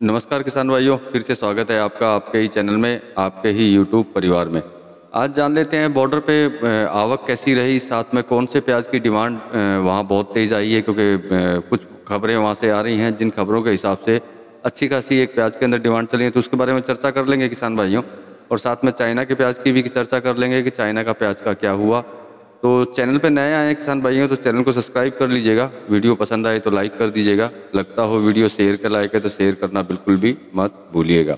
नमस्कार किसान भाइयों, फिर से स्वागत है आपका आपके ही चैनल में, आपके ही यूट्यूब परिवार में। आज जान लेते हैं बॉर्डर पे आवक कैसी रही, साथ में कौन से प्याज की डिमांड वहाँ बहुत तेज़ आई है, क्योंकि कुछ खबरें वहाँ से आ रही हैं, जिन खबरों के हिसाब से अच्छी खासी एक प्याज के अंदर डिमांड चली है तो उसके बारे में चर्चा कर लेंगे किसान भाइयों। और साथ में चाइना के प्याज की भी चर्चा कर लेंगे कि चाइना का प्याज का क्या हुआ तो चैनल पे नए आए किसान हैं तो चैनल को सब्सक्राइब कर लीजिएगा। वीडियो पसंद आए तो लाइक कर दीजिएगा। लगता हो वीडियो शेयर के लायक है तो शेयर करना बिल्कुल भी मत भूलिएगा।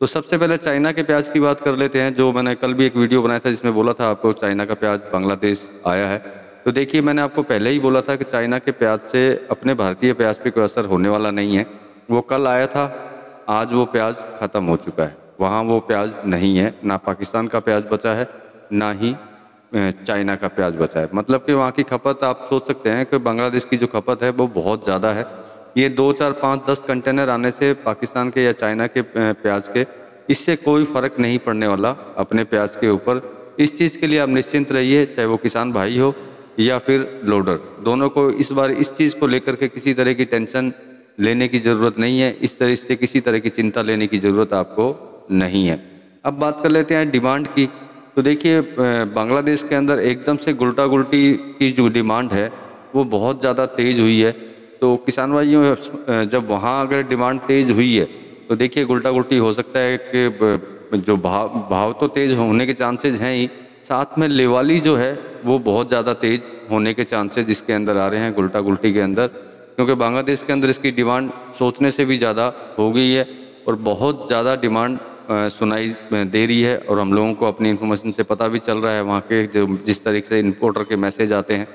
तो सबसे पहले चाइना के प्याज की बात कर लेते हैं। जो मैंने कल भी एक वीडियो बनाया था जिसमें बोला था आपको चाइना का प्याज बांग्लादेश आया है। तो देखिए, मैंने आपको पहले ही बोला था कि चाइना के प्याज से अपने भारतीय प्याज पे कोई असर होने वाला नहीं है। वो कल आया था, आज वो प्याज ख़त्म हो चुका है। वहाँ वो प्याज नहीं है, ना पाकिस्तान का प्याज बचा है, ना ही चाइना का प्याज बचा है। मतलब कि वहाँ की खपत आप सोच सकते हैं कि बांग्लादेश की जो खपत है, वो बहुत ज़्यादा है। ये दो, चार, पाँच, दस कंटेनर आने से पाकिस्तान के या चाइना के प्याज के, इससे कोई फ़र्क नहीं पड़ने वाला अपने प्याज के ऊपर। इस चीज़ के लिए आप निश्चिंत रहिए, चाहे वो किसान भाई हो या फिर लोडर। दोनों को इस बार इस चीज़ को लेकर के किसी तरह की टेंशन लेने की ज़रूरत नहीं है। इस तरह से किसी तरह की चिंता लेने की ज़रूरत आपको नहीं है। अब बात कर लेते हैं डिमांड की। तो देखिए बांग्लादेश के अंदर एकदम से गुलटा गुलटी की जो डिमांड है, वो बहुत ज़्यादा तेज़ हुई है। तो किसान भाइयों जब वहाँ अगर डिमांड तेज़ हुई है तो देखिए गुल्टा गुल्टी हो सकता है कि जो भाव भाव तो तेज़ होने के चांसेज हैं ही, साथ में लेवाली जो है, वो बहुत ज़्यादा तेज़ होने के चांसेज इसके अंदर आ रहे हैं गुल्टा गुलटी के अंदर, क्योंकि बांग्लादेश के अंदर इसकी डिमांड सोचने से भी ज़्यादा हो गई है और बहुत ज़्यादा डिमांड सुनाई दे रही है और हम लोगों को अपनी इन्फॉर्मेशन से पता भी चल रहा है वहाँ के जो जिस तरीके से इंपोर्टर के मैसेज आते हैं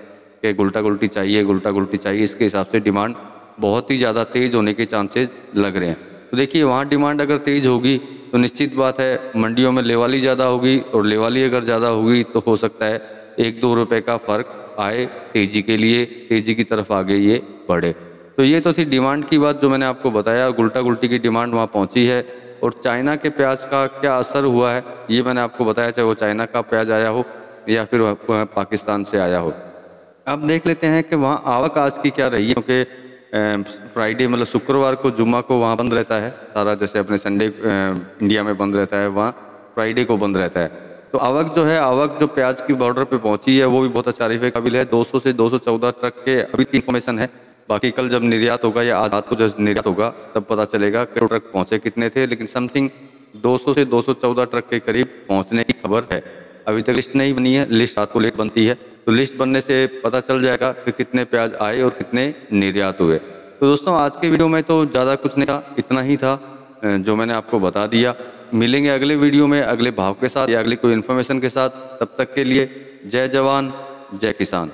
कि गुल्टा गुल्टी चाहिए गुल्टा गुल्टी चाहिए, इसके हिसाब से डिमांड बहुत ही ज़्यादा तेज़ होने के चांसेज लग रहे हैं। तो देखिए, वहाँ डिमांड अगर तेज़ होगी तो निश्चित बात है मंडियों में लेवाली ज़्यादा होगी और लेवाली अगर ज़्यादा होगी तो हो सकता है एक दो रुपए का फ़र्क आए तेज़ी के लिए, तेज़ी की तरफ़ आगे ये बढ़े। तो ये तो थी डिमांड की बात जो मैंने आपको बताया गुल्टा गुल्टी की डिमांड वहाँ पहुँची है। और चाइना के प्याज का क्या असर हुआ है? ये मैंने आपको बताया, चाहे वो चाइना का प्याज आया हो या फिर पाकिस्तान से आया हो। अब देख लेते हैं कि वहाँ आवक आज की क्या रही है, क्योंकि फ्राइडे मतलब शुक्रवार को जुम्मा को वहाँ बंद रहता है। सारा जैसे अपने संडे इंडिया में बंद रहता है, वहाँ फ्राइडे को बंद रहता है। तो आवक जो है, आवक जो प्याज की बॉर्डर पे पहुँची है, वो भी बहुत तारीफ़ काबिल है। 200 से 214 ट्रक के अभी की इन्फॉर्मेशन है। बाकी कल जब निर्यात होगा या आज रात को जब निर्यात होगा, तब पता चलेगा कि ट्रक पहुँचे कितने थे, लेकिन समथिंग 200 से 214 ट्रक के करीब पहुँचने की खबर है। अभी तक लिस्ट नहीं बनी है लिस्ट रात को लेट बनती है। तो लिस्ट बनने से पता चल जाएगा कि कितने प्याज आए और कितने निर्यात हुए। तो दोस्तों, आज के वीडियो में तो ज़्यादा कुछ नहीं था, इतना ही था जो मैंने आपको बता दिया। मिलेंगे अगले वीडियो में, अगले भाव के साथ या अगली कोई इन्फॉर्मेशन के साथ। तब तक के लिए जय जवान, जय किसान।